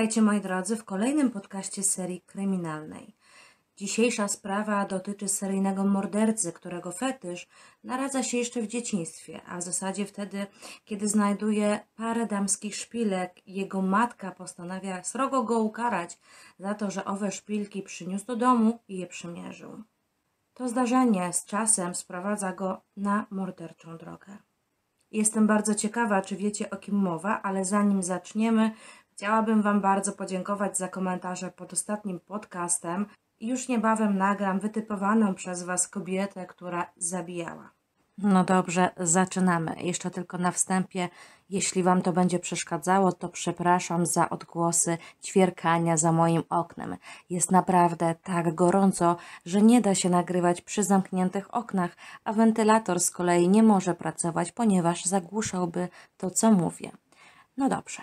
Witajcie moi drodzy w kolejnym podcaście serii kryminalnej. Dzisiejsza sprawa dotyczy seryjnego mordercy, którego fetysz naradza się jeszcze w dzieciństwie, a w zasadzie wtedy, kiedy znajduje parę damskich szpilek, jego matka postanawia srogo go ukarać za to, że owe szpilki przyniósł do domu i je przymierzył. To zdarzenie z czasem sprowadza go na morderczą drogę. Jestem bardzo ciekawa, czy wiecie o kim mowa, ale zanim zaczniemy, chciałabym Wam bardzo podziękować za komentarze pod ostatnim podcastem i już niebawem nagram wytypowaną przez Was kobietę, która zabijała. No dobrze, zaczynamy. Jeszcze tylko na wstępie, jeśli Wam to będzie przeszkadzało, to przepraszam za odgłosy ćwierkania za moim oknem. Jest naprawdę tak gorąco, że nie da się nagrywać przy zamkniętych oknach, a wentylator z kolei nie może pracować, ponieważ zagłuszałby to, co mówię. No dobrze.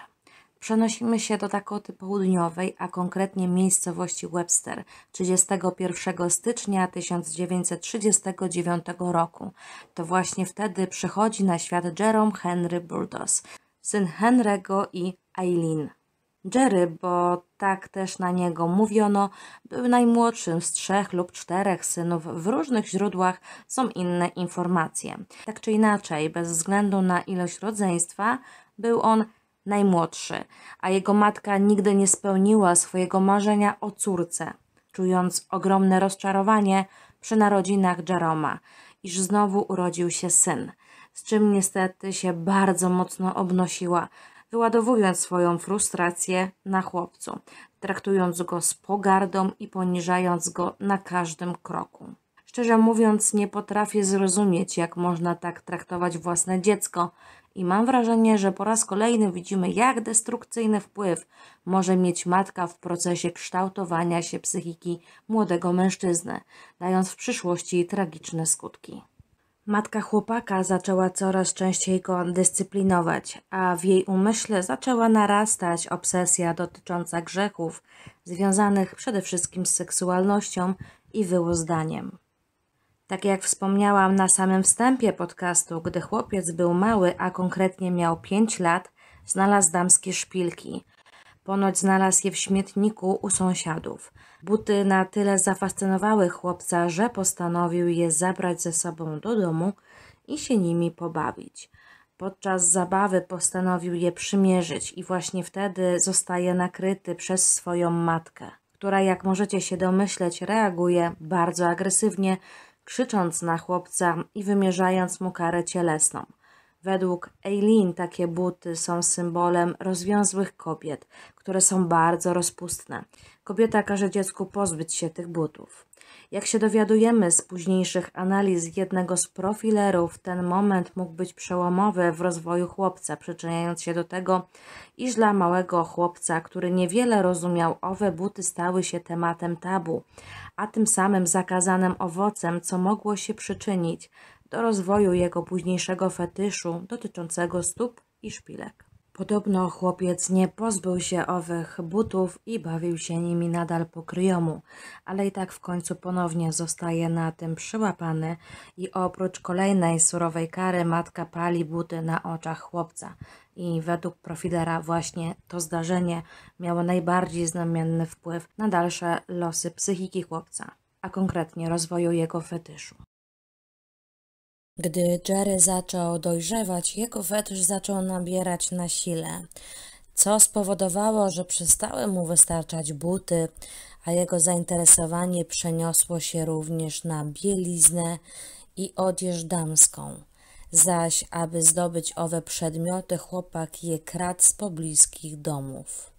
Przenosimy się do Dakoty Południowej, a konkretnie miejscowości Webster 31 stycznia 1939 roku. To właśnie wtedy przychodzi na świat Jerome Henry Burdos, syn Henry'ego i Eileen. Jerry, bo tak też na niego mówiono, był najmłodszym z trzech lub czterech synów. W różnych źródłach są inne informacje. Tak czy inaczej, bez względu na ilość rodzeństwa, był on najmłodszy, a jego matka nigdy nie spełniła swojego marzenia o córce, czując ogromne rozczarowanie przy narodzinach Jeroma, iż znowu urodził się syn, z czym niestety się bardzo mocno obnosiła, wyładowując swoją frustrację na chłopcu, traktując go z pogardą i poniżając go na każdym kroku. Szczerze mówiąc, nie potrafię zrozumieć, jak można tak traktować własne dziecko, i mam wrażenie, że po raz kolejny widzimy, jak destrukcyjny wpływ może mieć matka w procesie kształtowania się psychiki młodego mężczyzny, dając w przyszłości tragiczne skutki. Matka chłopaka zaczęła coraz częściej go dyscyplinować, a w jej umyśle zaczęła narastać obsesja dotycząca grzechów, związanych przede wszystkim z seksualnością i wyłozdaniem. Tak jak wspomniałam na samym wstępie podcastu, gdy chłopiec był mały, a konkretnie miał 5 lat, znalazł damskie szpilki. Ponoć znalazł je w śmietniku u sąsiadów. Buty na tyle zafascynowały chłopca, że postanowił je zabrać ze sobą do domu i się nimi pobawić. Podczas zabawy postanowił je przymierzyć i właśnie wtedy zostaje nakryty przez swoją matkę, która jak możecie się domyśleć reaguje bardzo agresywnie, krzycząc na chłopca i wymierzając mu karę cielesną. Według Eileen takie buty są symbolem rozwiązłych kobiet, które są bardzo rozpustne. Kobieta każe dziecku pozbyć się tych butów. Jak się dowiadujemy z późniejszych analiz jednego z profilerów, ten moment mógł być przełomowy w rozwoju chłopca, przyczyniając się do tego, iż dla małego chłopca, który niewiele rozumiał, owe buty stały się tematem tabu, a tym samym zakazanym owocem, co mogło się przyczynić do rozwoju jego późniejszego fetyszu dotyczącego stóp i szpilek. Podobno chłopiec nie pozbył się owych butów i bawił się nimi nadal po kryjomu, ale i tak w końcu ponownie zostaje na tym przyłapany i oprócz kolejnej surowej kary matka pali buty na oczach chłopca. I według profilera właśnie to zdarzenie miało najbardziej znamienny wpływ na dalsze losy psychiki chłopca, a konkretnie rozwoju jego fetyszu. Gdy Jerry zaczął dojrzewać, jego fetysz zaczął nabierać na sile, co spowodowało, że przestały mu wystarczać buty, a jego zainteresowanie przeniosło się również na bieliznę i odzież damską. Zaś, aby zdobyć owe przedmioty, chłopak je kradł z pobliskich domów.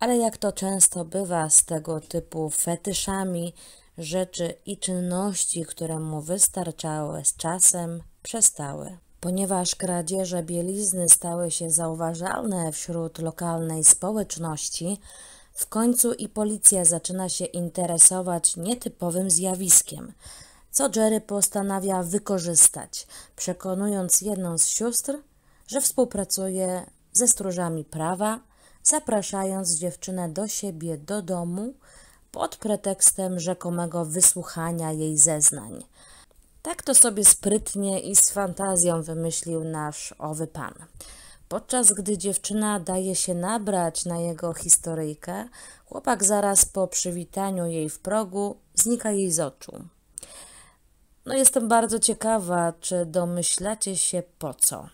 Ale jak to często bywa z tego typu fetyszami, rzeczy i czynności, które mu wystarczały z czasem, przestały. Ponieważ kradzieże bielizny stały się zauważalne wśród lokalnej społeczności, w końcu i policja zaczyna się interesować nietypowym zjawiskiem, co Jerry postanawia wykorzystać, przekonując jedną z sióstr, że współpracuje ze stróżami prawa, zapraszając dziewczynę do siebie do domu, pod pretekstem rzekomego wysłuchania jej zeznań. Tak to sobie sprytnie i z fantazją wymyślił nasz owy pan. Podczas gdy dziewczyna daje się nabrać na jego historyjkę, chłopak zaraz po przywitaniu jej w progu znika jej z oczu. No jestem bardzo ciekawa, czy domyślacie się po co.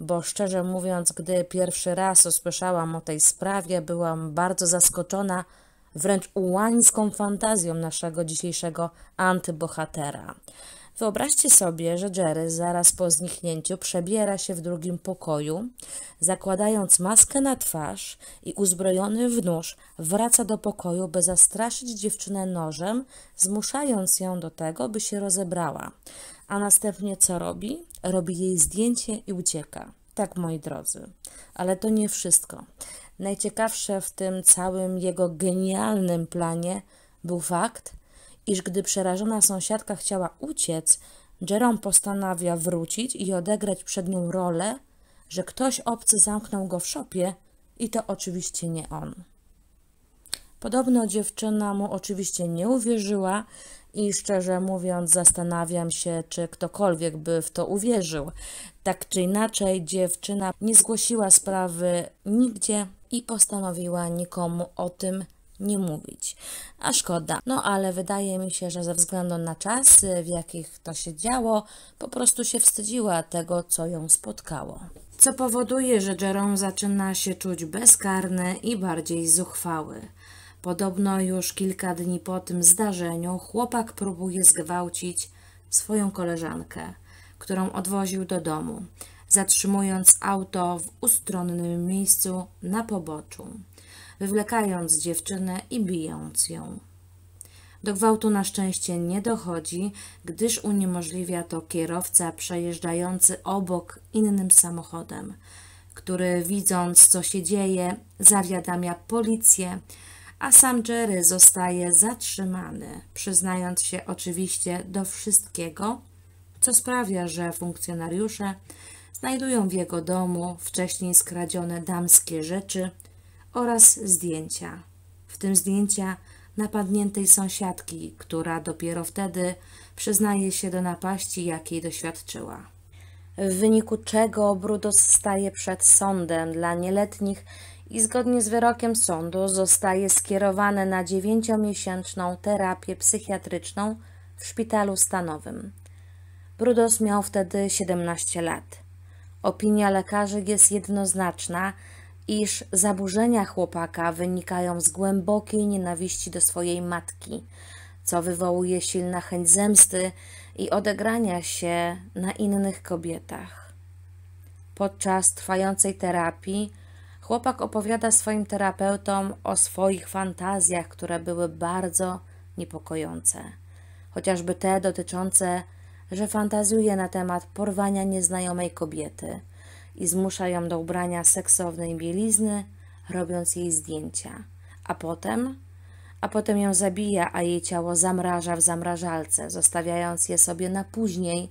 Bo szczerze mówiąc, gdy pierwszy raz usłyszałam o tej sprawie, byłam bardzo zaskoczona wręcz ułańską fantazją naszego dzisiejszego antybohatera. Wyobraźcie sobie, że Jerry zaraz po zniknięciu przebiera się w drugim pokoju, zakładając maskę na twarz i uzbrojony w nóż wraca do pokoju, by zastraszyć dziewczynę nożem, zmuszając ją do tego, by się rozebrała. A następnie co robi? Robi jej zdjęcie i ucieka. Tak, moi drodzy. Ale to nie wszystko. Najciekawsze w tym całym jego genialnym planie był fakt, iż gdy przerażona sąsiadka chciała uciec, Jerome postanawia wrócić i odegrać przed nią rolę, że ktoś obcy zamknął go w szopie i to oczywiście nie on. Podobno dziewczyna mu oczywiście nie uwierzyła i szczerze mówiąc zastanawiam się, czy ktokolwiek by w to uwierzył. Tak czy inaczej dziewczyna nie zgłosiła sprawy nigdzie i postanowiła nikomu o tym nie mówić. A szkoda. No ale wydaje mi się, że ze względu na czasy, w jakich to się działo, po prostu się wstydziła tego, co ją spotkało. Co powoduje, że Jerome zaczyna się czuć bezkarny i bardziej zuchwały. Podobno już kilka dni po tym zdarzeniu chłopak próbuje zgwałcić swoją koleżankę, którą odwoził do domu, zatrzymując auto w ustronnym miejscu na poboczu wywlekając dziewczynę i bijąc ją. Do gwałtu na szczęście nie dochodzi, gdyż uniemożliwia to kierowca przejeżdżający obok innym samochodem, który widząc co się dzieje, zawiadamia policję, a sam Jerry zostaje zatrzymany, przyznając się oczywiście do wszystkiego, co sprawia, że funkcjonariusze znajdują w jego domu wcześniej skradzione damskie rzeczy oraz zdjęcia, w tym zdjęcia napadniętej sąsiadki, która dopiero wtedy przyznaje się do napaści, jakiej doświadczyła. W wyniku czego Brudos staje przed sądem dla nieletnich i zgodnie z wyrokiem sądu zostaje skierowany na dziewięciomiesięczną terapię psychiatryczną w szpitalu stanowym. Brudos miał wtedy 17 lat. Opinia lekarzy jest jednoznaczna, iż zaburzenia chłopaka wynikają z głębokiej nienawiści do swojej matki, co wywołuje silna chęć zemsty i odegrania się na innych kobietach. Podczas trwającej terapii chłopak opowiada swoim terapeutom o swoich fantazjach, które były bardzo niepokojące, chociażby te dotyczące, że fantazjuje na temat porwania nieznajomej kobiety i zmusza ją do ubrania seksownej bielizny, robiąc jej zdjęcia. A potem, a potem ją zabija, a jej ciało zamraża w zamrażalce, zostawiając je sobie na później,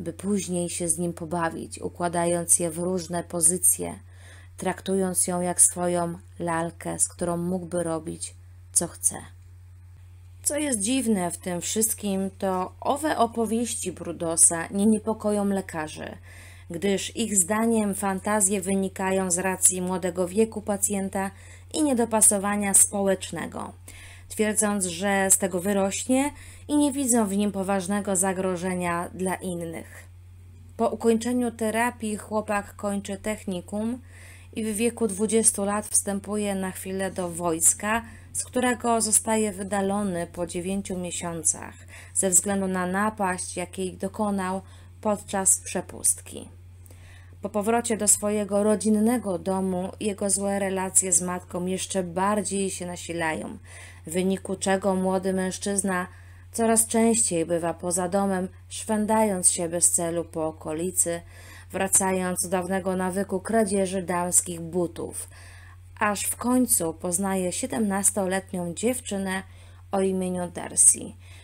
by później się z nim pobawić, układając je w różne pozycje, traktując ją jak swoją lalkę, z którą mógłby robić co chce. Co jest dziwne w tym wszystkim, to owe opowieści Brudosa nie niepokoją lekarzy, gdyż ich zdaniem fantazje wynikają z racji młodego wieku pacjenta i niedopasowania społecznego, twierdząc, że z tego wyrośnie i nie widzą w nim poważnego zagrożenia dla innych. Po ukończeniu terapii chłopak kończy technikum i w wieku 20 lat wstępuje na chwilę do wojska, z którego zostaje wydalony po 9 miesiącach ze względu na napaść, jakiej dokonał podczas przepustki. Po powrocie do swojego rodzinnego domu jego złe relacje z matką jeszcze bardziej się nasilają, w wyniku czego młody mężczyzna coraz częściej bywa poza domem, szwendając się bez celu po okolicy, wracając do dawnego nawyku kradzieży damskich butów, aż w końcu poznaje siedemnastoletnią dziewczynę o imieniu Darcy,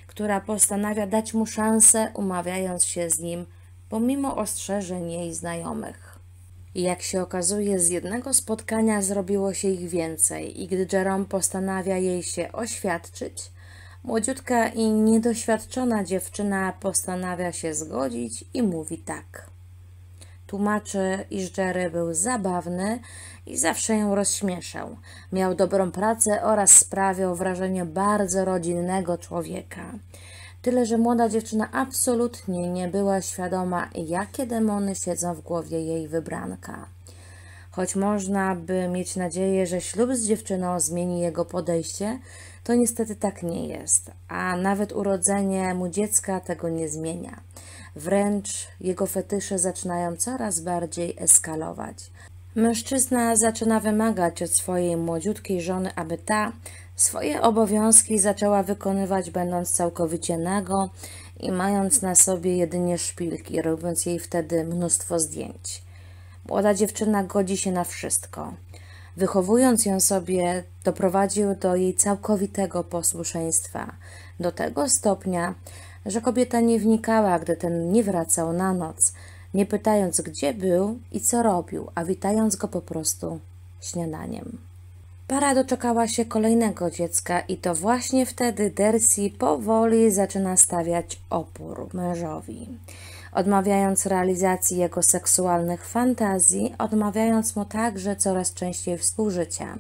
która postanawia dać mu szansę, umawiając się z nim pomimo ostrzeżeń jej znajomych. Jak się okazuje, z jednego spotkania zrobiło się ich więcej i gdy Jerome postanawia jej się oświadczyć, młodziutka i niedoświadczona dziewczyna postanawia się zgodzić i mówi tak. Tłumaczy, iż Jerry był zabawny i zawsze ją rozśmieszał. Miał dobrą pracę oraz sprawiał wrażenie bardzo rodzinnego człowieka. Tyle, że młoda dziewczyna absolutnie nie była świadoma, jakie demony siedzą w głowie jej wybranka. Choć można by mieć nadzieję, że ślub z dziewczyną zmieni jego podejście, to niestety tak nie jest, a nawet urodzenie mu dziecka tego nie zmienia. Wręcz jego fetysze zaczynają coraz bardziej eskalować. Mężczyzna zaczyna wymagać od swojej młodziutkiej żony, aby ta swoje obowiązki zaczęła wykonywać, będąc całkowicie nago i mając na sobie jedynie szpilki, robiąc jej wtedy mnóstwo zdjęć. Młoda dziewczyna godzi się na wszystko. Wychowując ją sobie, doprowadził do jej całkowitego posłuszeństwa, do tego stopnia, że kobieta nie wnikała, gdy ten nie wracał na noc, nie pytając, gdzie był i co robił, a witając go po prostu śniadaniem. Para doczekała się kolejnego dziecka i to właśnie wtedy Dersi powoli zaczyna stawiać opór mężowi odmawiając realizacji jego seksualnych fantazji, odmawiając mu także coraz częściej współżycia,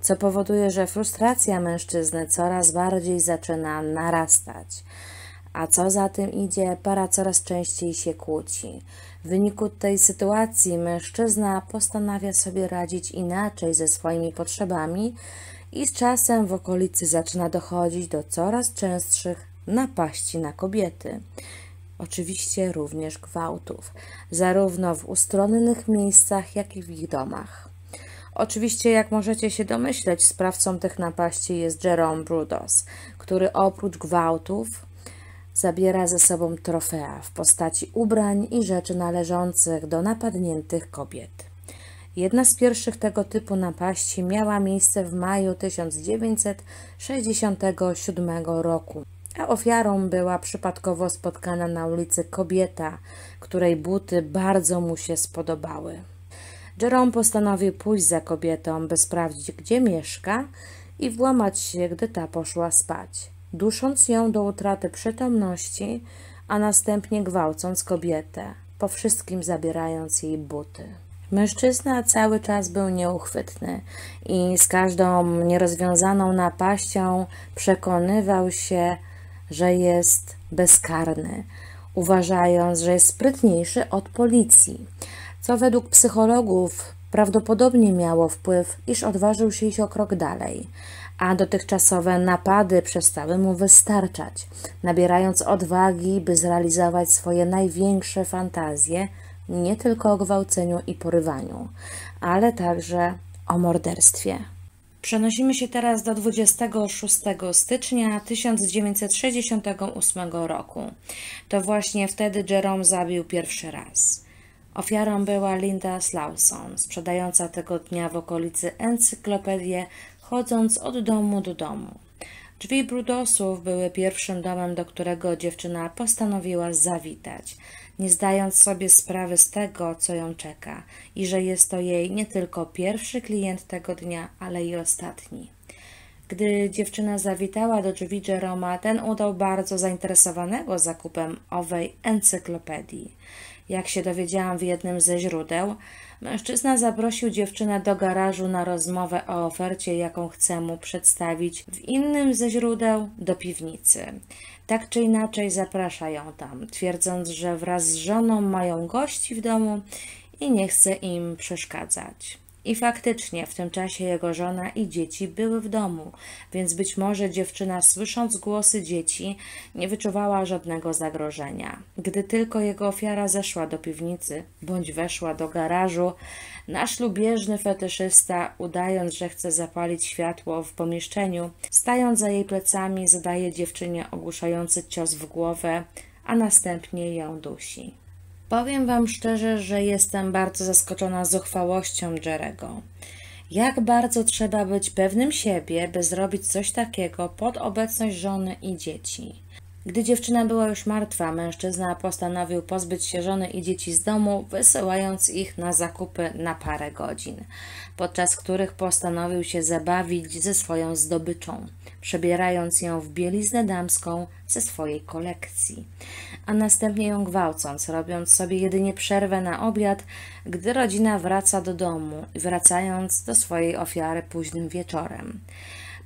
co powoduje, że frustracja mężczyzny coraz bardziej zaczyna narastać. A co za tym idzie, para coraz częściej się kłóci. W wyniku tej sytuacji mężczyzna postanawia sobie radzić inaczej ze swoimi potrzebami i z czasem w okolicy zaczyna dochodzić do coraz częstszych napaści na kobiety oczywiście również gwałtów, zarówno w ustronnych miejscach, jak i w ich domach. Oczywiście, jak możecie się domyśleć, sprawcą tych napaści jest Jerome Brudos, który oprócz gwałtów zabiera ze sobą trofea w postaci ubrań i rzeczy należących do napadniętych kobiet. Jedna z pierwszych tego typu napaści miała miejsce w maju 1967 roku a ofiarą była przypadkowo spotkana na ulicy kobieta, której buty bardzo mu się spodobały. Jerome postanowił pójść za kobietą, by sprawdzić, gdzie mieszka i włamać się, gdy ta poszła spać, dusząc ją do utraty przytomności, a następnie gwałcąc kobietę, po wszystkim zabierając jej buty. Mężczyzna cały czas był nieuchwytny i z każdą nierozwiązaną napaścią przekonywał się, że jest bezkarny, uważając, że jest sprytniejszy od policji, co według psychologów prawdopodobnie miało wpływ, iż odważył się iść o krok dalej, a dotychczasowe napady przestały mu wystarczać, nabierając odwagi, by zrealizować swoje największe fantazje, nie tylko o gwałceniu i porywaniu, ale także o morderstwie. Przenosimy się teraz do 26 stycznia 1968 roku. To właśnie wtedy Jerome zabił pierwszy raz. Ofiarą była Linda Slawson, sprzedająca tego dnia w okolicy encyklopedię, chodząc od domu do domu. Drzwi Brudosów były pierwszym domem, do którego dziewczyna postanowiła zawitać nie zdając sobie sprawy z tego, co ją czeka i że jest to jej nie tylko pierwszy klient tego dnia, ale i ostatni. Gdy dziewczyna zawitała do drzwi Jeroma, ten udał bardzo zainteresowanego zakupem owej encyklopedii. Jak się dowiedziałam w jednym ze źródeł, mężczyzna zaprosił dziewczynę do garażu na rozmowę o ofercie, jaką chce mu przedstawić, w innym ze źródeł do piwnicy. Tak czy inaczej zaprasza ją tam, twierdząc, że wraz z żoną mają gości w domu i nie chce im przeszkadzać. I faktycznie w tym czasie jego żona i dzieci były w domu, więc być może dziewczyna, słysząc głosy dzieci, nie wyczuwała żadnego zagrożenia. Gdy tylko jego ofiara zeszła do piwnicy bądź weszła do garażu, nasz lubieżny fetyszysta, udając, że chce zapalić światło w pomieszczeniu, stając za jej plecami, zadaje dziewczynie ogłuszający cios w głowę, a następnie ją dusi. Powiem Wam szczerze, że jestem bardzo zaskoczona zuchwałością Jerego. Jak bardzo trzeba być pewnym siebie, by zrobić coś takiego pod obecność żony i dzieci. Gdy dziewczyna była już martwa, mężczyzna postanowił pozbyć się żony i dzieci z domu, wysyłając ich na zakupy na parę godzin, podczas których postanowił się zabawić ze swoją zdobyczą, przebierając ją w bieliznę damską ze swojej kolekcji, a następnie ją gwałcąc, robiąc sobie jedynie przerwę na obiad, gdy rodzina wraca do domu wracając do swojej ofiary późnym wieczorem.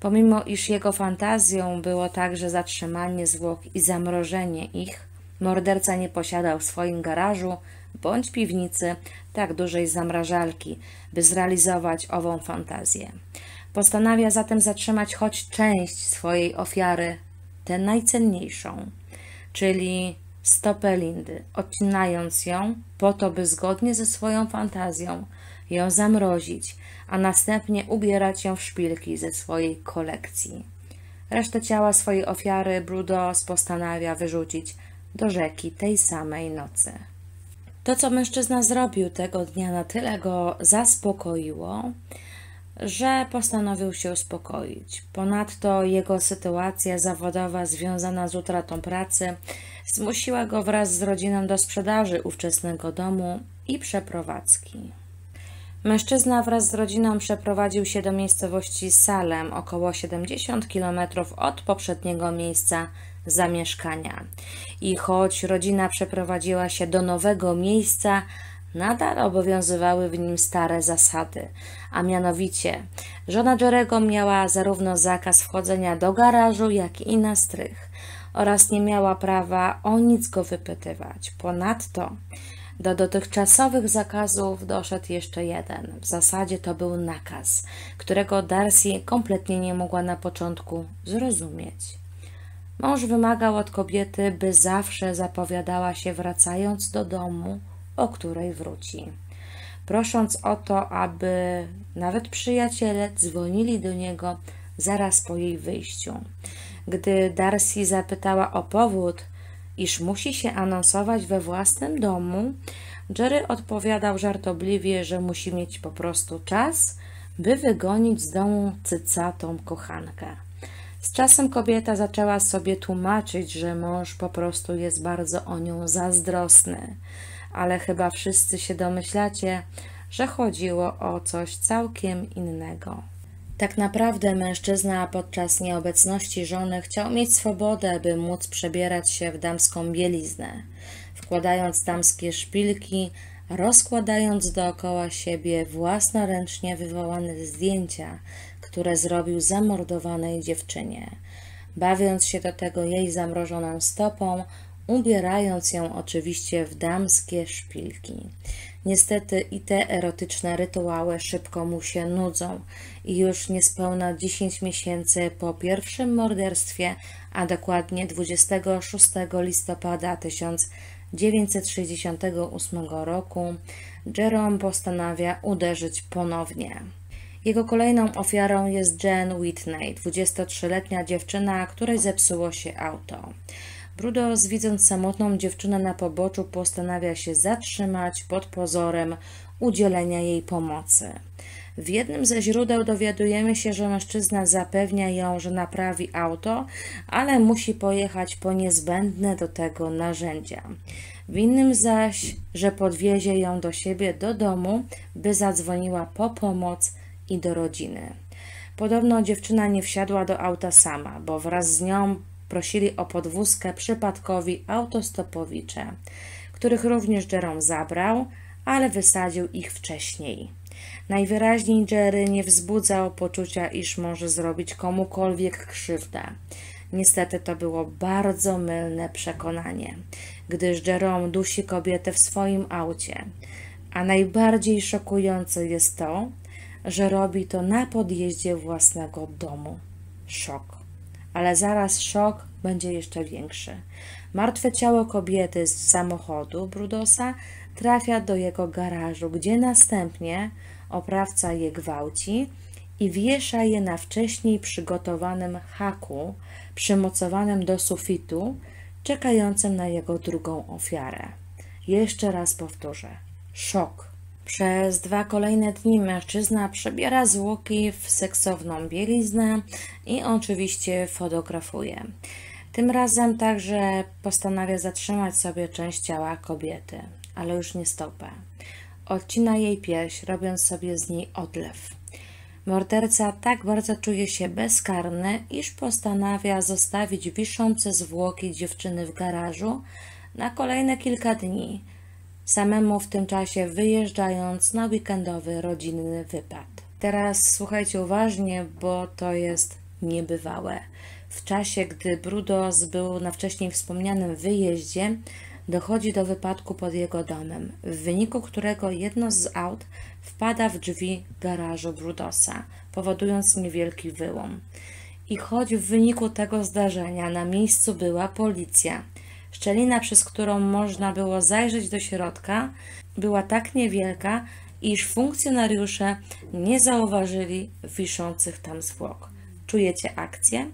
Pomimo iż jego fantazją było także zatrzymanie zwłok i zamrożenie ich, morderca nie posiadał w swoim garażu bądź piwnicy tak dużej zamrażalki, by zrealizować ową fantazję. Postanawia zatem zatrzymać choć część swojej ofiary, tę najcenniejszą, czyli stopę Lindy, odcinając ją po to, by zgodnie ze swoją fantazją ją zamrozić, a następnie ubierać ją w szpilki ze swojej kolekcji. Resztę ciała swojej ofiary Brudos postanawia wyrzucić do rzeki tej samej nocy. To, co mężczyzna zrobił tego dnia, na tyle go zaspokoiło, że postanowił się uspokoić. Ponadto jego sytuacja zawodowa związana z utratą pracy zmusiła go wraz z rodziną do sprzedaży ówczesnego domu i przeprowadzki. Mężczyzna wraz z rodziną przeprowadził się do miejscowości Salem, około 70 km od poprzedniego miejsca zamieszkania. I choć rodzina przeprowadziła się do nowego miejsca, nadal obowiązywały w nim stare zasady, a mianowicie żona Jerego miała zarówno zakaz wchodzenia do garażu, jak i na strych oraz nie miała prawa o nic go wypytywać. Ponadto do dotychczasowych zakazów doszedł jeszcze jeden. W zasadzie to był nakaz, którego Darcy kompletnie nie mogła na początku zrozumieć. Mąż wymagał od kobiety, by zawsze zapowiadała się wracając do domu, o której wróci. Prosząc o to, aby nawet przyjaciele dzwonili do niego zaraz po jej wyjściu. Gdy Darcy zapytała o powód, iż musi się anonsować we własnym domu, Jerry odpowiadał żartobliwie, że musi mieć po prostu czas, by wygonić z domu cycatą kochankę. Z czasem kobieta zaczęła sobie tłumaczyć, że mąż po prostu jest bardzo o nią zazdrosny, ale chyba wszyscy się domyślacie, że chodziło o coś całkiem innego. Tak naprawdę mężczyzna podczas nieobecności żony chciał mieć swobodę, by móc przebierać się w damską bieliznę, wkładając damskie szpilki, rozkładając dookoła siebie własnoręcznie wywołane zdjęcia, które zrobił zamordowanej dziewczynie, bawiąc się do tego jej zamrożoną stopą, ubierając ją oczywiście w damskie szpilki. Niestety i te erotyczne rytuały szybko mu się nudzą i już niespełna 10 miesięcy po pierwszym morderstwie, a dokładnie 26 listopada 1968 roku, Jerome postanawia uderzyć ponownie. Jego kolejną ofiarą jest Jen Whitney, 23-letnia dziewczyna, której zepsuło się auto. Brudos, widząc samotną dziewczynę na poboczu, postanawia się zatrzymać pod pozorem udzielenia jej pomocy. W jednym ze źródeł dowiadujemy się, że mężczyzna zapewnia ją, że naprawi auto, ale musi pojechać po niezbędne do tego narzędzia. W innym zaś, że podwiezie ją do siebie do domu, by zadzwoniła po pomoc i do rodziny. Podobno dziewczyna nie wsiadła do auta sama, bo wraz z nią prosili o podwózkę przypadkowi autostopowicze, których również Jerome zabrał, ale wysadził ich wcześniej. Najwyraźniej Jerry nie wzbudzał poczucia, iż może zrobić komukolwiek krzywdę. Niestety to było bardzo mylne przekonanie, gdyż Jerome dusi kobietę w swoim aucie. A najbardziej szokujące jest to, że robi to na podjeździe własnego domu. Szok ale zaraz szok będzie jeszcze większy. Martwe ciało kobiety z samochodu Brudosa trafia do jego garażu, gdzie następnie oprawca je gwałci i wiesza je na wcześniej przygotowanym haku przymocowanym do sufitu, czekającym na jego drugą ofiarę. Jeszcze raz powtórzę: szok. Przez dwa kolejne dni mężczyzna przebiera zwłoki w seksowną bieliznę i oczywiście fotografuje. Tym razem także postanawia zatrzymać sobie część ciała kobiety, ale już nie stopę. Odcina jej pierś, robiąc sobie z niej odlew. Morderca tak bardzo czuje się bezkarny, iż postanawia zostawić wiszące zwłoki dziewczyny w garażu na kolejne kilka dni, samemu w tym czasie wyjeżdżając na weekendowy rodzinny wypad. Teraz słuchajcie uważnie, bo to jest niebywałe. W czasie, gdy Brudos był na wcześniej wspomnianym wyjeździe, dochodzi do wypadku pod jego domem, w wyniku którego jedno z aut wpada w drzwi garażu Brudosa, powodując niewielki wyłom. I choć w wyniku tego zdarzenia na miejscu była policja, szczelina, przez którą można było zajrzeć do środka, była tak niewielka, iż funkcjonariusze nie zauważyli wiszących tam zwłok. Czujecie akcję?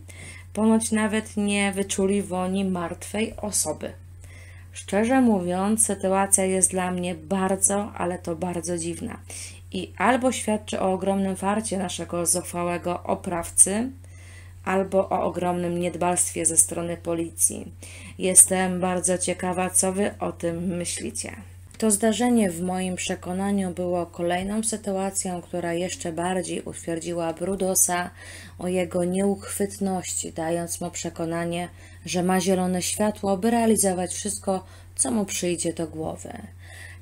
Ponoć nawet nie wyczuli woni martwej osoby. Szczerze mówiąc, sytuacja jest dla mnie bardzo, ale to bardzo dziwna. I albo świadczy o ogromnym farcie naszego zuchwałego oprawcy, albo o ogromnym niedbalstwie ze strony policji. Jestem bardzo ciekawa, co Wy o tym myślicie. To zdarzenie w moim przekonaniu było kolejną sytuacją, która jeszcze bardziej utwierdziła Brudosa o jego nieuchwytności, dając mu przekonanie, że ma zielone światło, by realizować wszystko, co mu przyjdzie do głowy.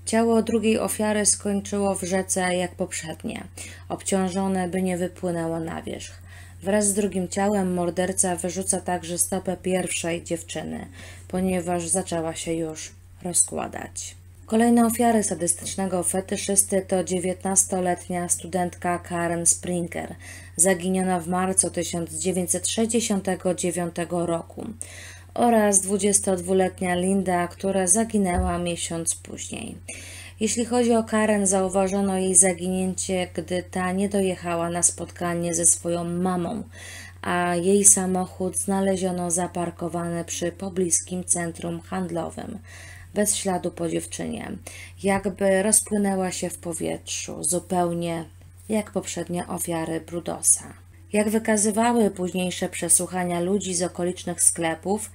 Ciało drugiej ofiary skończyło w rzece jak poprzednie, obciążone, by nie wypłynęło na wierzch. Wraz z drugim ciałem morderca wyrzuca także stopę pierwszej dziewczyny, ponieważ zaczęła się już rozkładać. Kolejne ofiary sadystycznego fetyszysty to 19-letnia studentka Karen Springer, zaginiona w marcu 1969 roku, oraz 22-letnia Linda, która zaginęła miesiąc później. Jeśli chodzi o Karen, zauważono jej zaginięcie, gdy ta nie dojechała na spotkanie ze swoją mamą, a jej samochód znaleziono zaparkowany przy pobliskim centrum handlowym bez śladu po dziewczynie, jakby rozpłynęła się w powietrzu, zupełnie jak poprzednie ofiary Brudosa. Jak wykazywały późniejsze przesłuchania ludzi z okolicznych sklepów,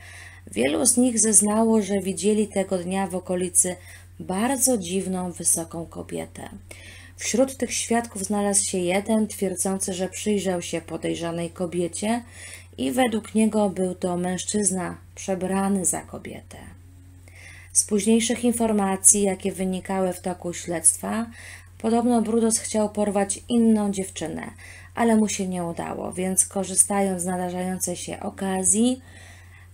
wielu z nich zeznało, że widzieli tego dnia w okolicy bardzo dziwną, wysoką kobietę. Wśród tych świadków znalazł się jeden twierdzący, że przyjrzał się podejrzanej kobiecie i według niego był to mężczyzna przebrany za kobietę. Z późniejszych informacji, jakie wynikały w toku śledztwa, podobno Brudos chciał porwać inną dziewczynę, ale mu się nie udało, więc korzystając z nadarzającej się okazji,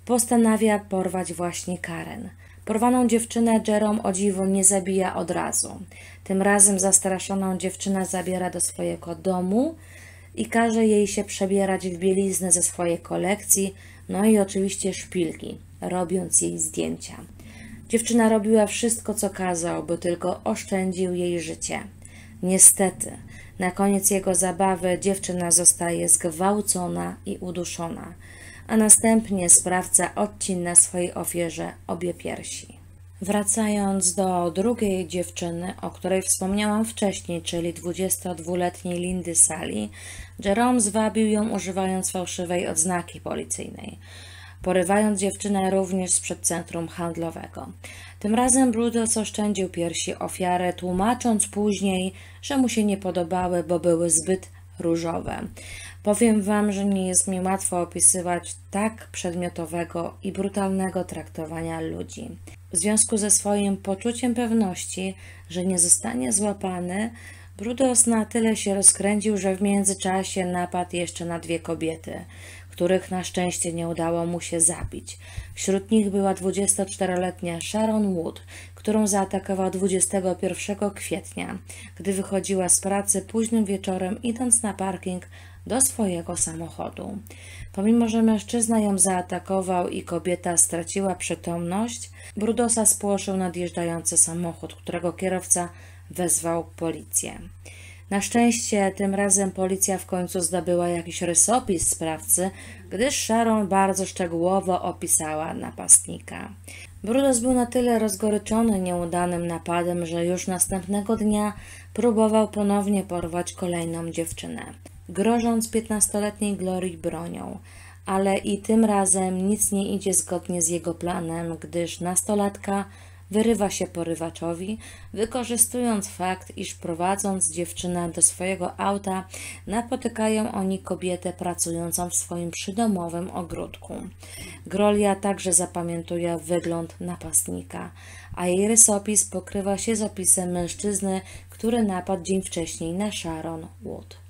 postanawia porwać właśnie Karen. Porwaną dziewczynę Jerome o dziwo nie zabija od razu. Tym razem zastraszoną dziewczynę zabiera do swojego domu i każe jej się przebierać w bieliznę ze swojej kolekcji, no i oczywiście szpilki, robiąc jej zdjęcia. Dziewczyna robiła wszystko, co kazał, by tylko oszczędził jej życie. Niestety, na koniec jego zabawy dziewczyna zostaje zgwałcona i uduszona, a następnie sprawca odcina swojej ofierze obie piersi. Wracając do drugiej dziewczyny, o której wspomniałam wcześniej, czyli 22-letniej Lindy Sally, Jerome zwabił ją używając fałszywej odznaki policyjnej porywając dziewczynę również sprzed centrum handlowego. Tym razem Brudos oszczędził piersi ofiary, tłumacząc później, że mu się nie podobały, bo były zbyt różowe. Powiem Wam, że nie jest mi łatwo opisywać tak przedmiotowego i brutalnego traktowania ludzi. W związku ze swoim poczuciem pewności, że nie zostanie złapany, Brudos na tyle się rozkręcił, że w międzyczasie napadł jeszcze na dwie kobiety których na szczęście nie udało mu się zabić. Wśród nich była 24-letnia Sharon Wood, którą zaatakował 21 kwietnia, gdy wychodziła z pracy późnym wieczorem, idąc na parking do swojego samochodu. Pomimo, że mężczyzna ją zaatakował i kobieta straciła przytomność, Brudosa spłoszył nadjeżdżający samochód, którego kierowca wezwał policję. Na szczęście tym razem policja w końcu zdobyła jakiś rysopis sprawcy, gdyż Sharon bardzo szczegółowo opisała napastnika. Brudos był na tyle rozgoryczony nieudanym napadem, że już następnego dnia próbował ponownie porwać kolejną dziewczynę, grożąc 15-letniej Glorii bronią, ale i tym razem nic nie idzie zgodnie z jego planem, gdyż nastolatka wyrywa się porywaczowi, wykorzystując fakt, iż prowadząc dziewczynę do swojego auta, napotykają oni kobietę pracującą w swoim przydomowym ogródku. Grolia także zapamiętuje wygląd napastnika, a jej rysopis pokrywa się z opisem mężczyzny, który napadł dzień wcześniej na Sharon Wood.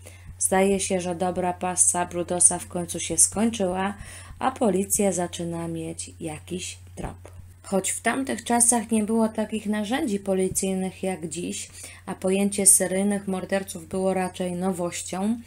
Zdaje się, że dobra pasa Brudosa w końcu się skończyła, a policja zaczyna mieć jakiś trop. Choć w tamtych czasach nie było takich narzędzi policyjnych jak dziś, a pojęcie seryjnych morderców było raczej nowością,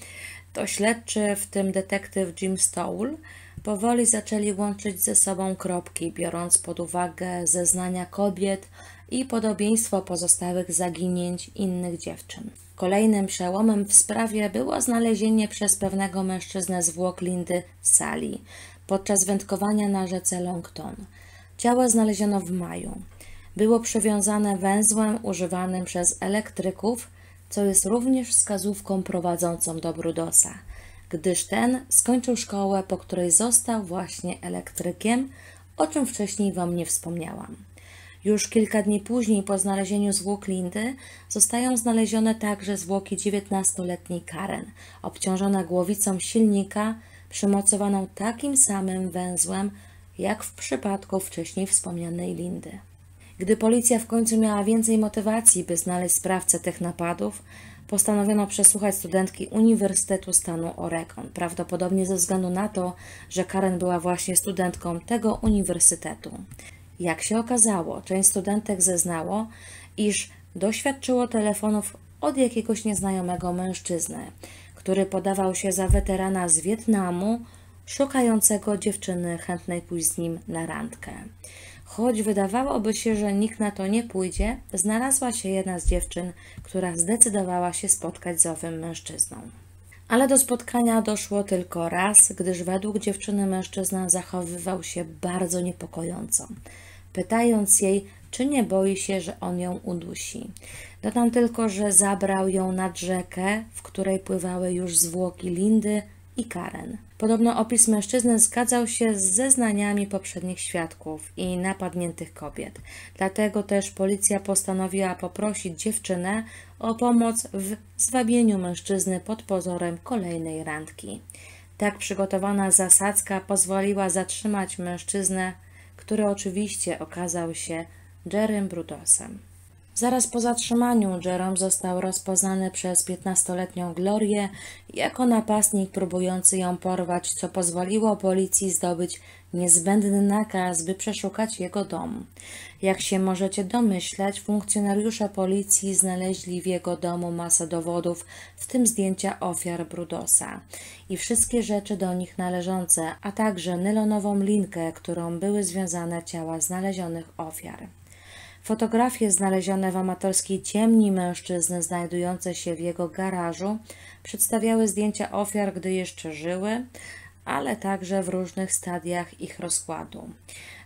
to śledczy, w tym detektyw Jim Stowell, powoli zaczęli łączyć ze sobą kropki, biorąc pod uwagę zeznania kobiet i podobieństwo pozostałych zaginięć innych dziewczyn. Kolejnym przełomem w sprawie było znalezienie przez pewnego mężczyznę zwłok Lindy Sally podczas wędkowania na rzece Longton. Ciało znaleziono w maju. Było przywiązane węzłem używanym przez elektryków, co jest również wskazówką prowadzącą do Brudosa, gdyż ten skończył szkołę, po której został właśnie elektrykiem, o czym wcześniej Wam nie wspomniałam. Już kilka dni później po znalezieniu zwłok Lindy zostają znalezione także zwłoki 19-letniej Karen, obciążona głowicą silnika, przymocowaną takim samym węzłem, jak w przypadku wcześniej wspomnianej Lindy. Gdy policja w końcu miała więcej motywacji, by znaleźć sprawcę tych napadów, postanowiono przesłuchać studentki Uniwersytetu Stanu Oregon, prawdopodobnie ze względu na to, że Karen była właśnie studentką tego uniwersytetu. Jak się okazało, część studentek zeznało, iż doświadczyło telefonów od jakiegoś nieznajomego mężczyzny, który podawał się za weterana z Wietnamu, szukającego dziewczyny chętnej pójść z nim na randkę. Choć wydawałoby się, że nikt na to nie pójdzie, znalazła się jedna z dziewczyn, która zdecydowała się spotkać z owym mężczyzną. Ale do spotkania doszło tylko raz, gdyż według dziewczyny mężczyzna zachowywał się bardzo niepokojąco, pytając jej, czy nie boi się, że on ją udusi. Dodam tylko, że zabrał ją nad rzekę, w której pływały już zwłoki Lindy i Karen. Podobno opis mężczyzny zgadzał się z zeznaniami poprzednich świadków i napadniętych kobiet. Dlatego też policja postanowiła poprosić dziewczynę o pomoc w zwabieniu mężczyzny pod pozorem kolejnej randki. Tak przygotowana zasadzka pozwoliła zatrzymać mężczyznę, który oczywiście okazał się Jerem Brudosem. Zaraz po zatrzymaniu Jerome został rozpoznany przez 15-letnią Glorię jako napastnik próbujący ją porwać, co pozwoliło policji zdobyć niezbędny nakaz, by przeszukać jego dom. Jak się możecie domyślać, funkcjonariusze policji znaleźli w jego domu masę dowodów, w tym zdjęcia ofiar Brudosa i wszystkie rzeczy do nich należące, a także nylonową linkę, którą były związane ciała znalezionych ofiar. Fotografie znalezione w amatorskiej ciemni mężczyzny znajdujące się w jego garażu przedstawiały zdjęcia ofiar, gdy jeszcze żyły, ale także w różnych stadiach ich rozkładu.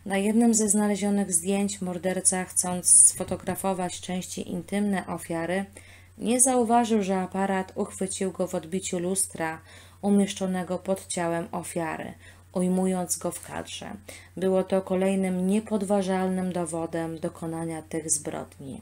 Na jednym ze znalezionych zdjęć morderca, chcąc sfotografować części intymne ofiary, nie zauważył, że aparat uchwycił go w odbiciu lustra umieszczonego pod ciałem ofiary ujmując go w kadrze. Było to kolejnym niepodważalnym dowodem dokonania tych zbrodni.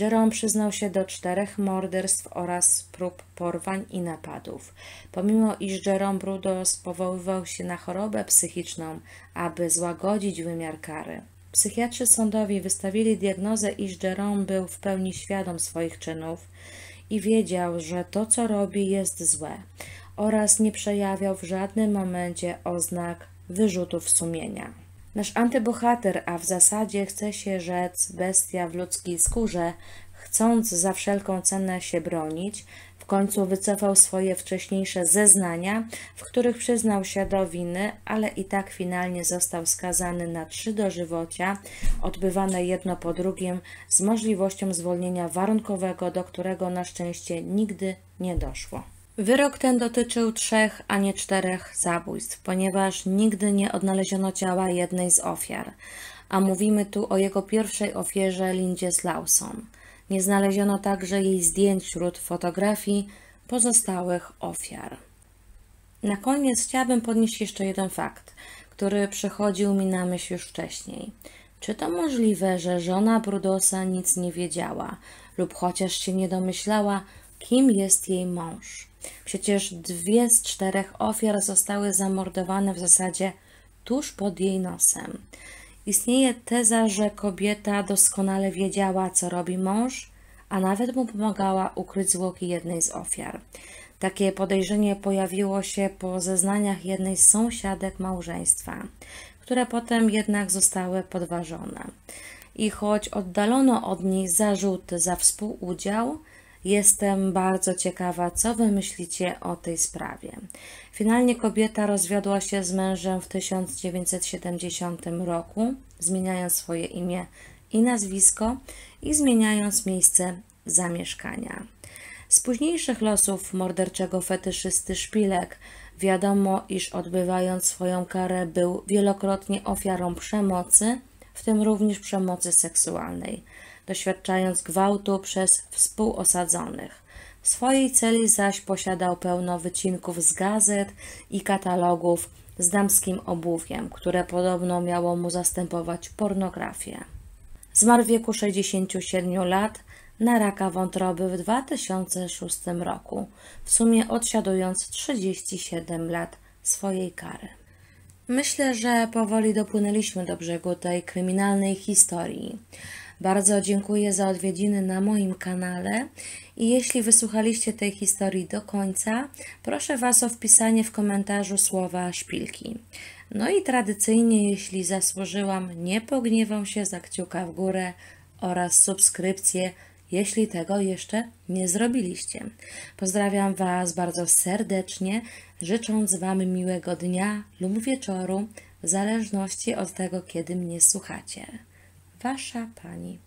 Jerome przyznał się do czterech morderstw oraz prób porwań i napadów. Pomimo iż Jerome Brudos powoływał się na chorobę psychiczną, aby złagodzić wymiar kary. Psychiatrzy sądowi wystawili diagnozę, iż Jerome był w pełni świadom swoich czynów i wiedział, że to, co robi, jest złe oraz nie przejawiał w żadnym momencie oznak wyrzutów sumienia. Nasz antybohater, a w zasadzie chce się rzec bestia w ludzkiej skórze, chcąc za wszelką cenę się bronić, w końcu wycofał swoje wcześniejsze zeznania, w których przyznał się do winy, ale i tak finalnie został skazany na trzy dożywocia, odbywane jedno po drugim, z możliwością zwolnienia warunkowego, do którego na szczęście nigdy nie doszło. Wyrok ten dotyczył trzech, a nie czterech zabójstw, ponieważ nigdy nie odnaleziono ciała jednej z ofiar, a mówimy tu o jego pierwszej ofierze Lindzie Slauson. Nie znaleziono także jej zdjęć wśród fotografii pozostałych ofiar. Na koniec chciałabym podnieść jeszcze jeden fakt, który przychodził mi na myśl już wcześniej. Czy to możliwe, że żona Brudosa nic nie wiedziała lub chociaż się nie domyślała, kim jest jej mąż? Przecież dwie z czterech ofiar zostały zamordowane w zasadzie tuż pod jej nosem. Istnieje teza, że kobieta doskonale wiedziała, co robi mąż, a nawet mu pomagała ukryć zwłoki jednej z ofiar. Takie podejrzenie pojawiło się po zeznaniach jednej z sąsiadek małżeństwa, które potem jednak zostały podważone. I choć oddalono od niej zarzuty za współudział, jestem bardzo ciekawa, co wy myślicie o tej sprawie. Finalnie kobieta rozwiodła się z mężem w 1970 roku, zmieniając swoje imię i nazwisko i zmieniając miejsce zamieszkania. Z późniejszych losów morderczego fetyszysty Szpilek wiadomo, iż odbywając swoją karę był wielokrotnie ofiarą przemocy, w tym również przemocy seksualnej, doświadczając gwałtu przez współosadzonych. W swojej celi zaś posiadał pełno wycinków z gazet i katalogów z damskim obuwiem, które podobno miało mu zastępować pornografię. Zmarł w wieku 67 lat na raka wątroby w 2006 roku, w sumie odsiadując 37 lat swojej kary. Myślę, że powoli dopłynęliśmy do brzegu tej kryminalnej historii. Bardzo dziękuję za odwiedziny na moim kanale i jeśli wysłuchaliście tej historii do końca, proszę Was o wpisanie w komentarzu słowa szpilki. No i tradycyjnie, jeśli zasłużyłam, nie pogniewam się za kciuka w górę oraz subskrypcję jeśli tego jeszcze nie zrobiliście. Pozdrawiam Was bardzo serdecznie, życząc Wam miłego dnia lub wieczoru, w zależności od tego, kiedy mnie słuchacie. Wasza Pani.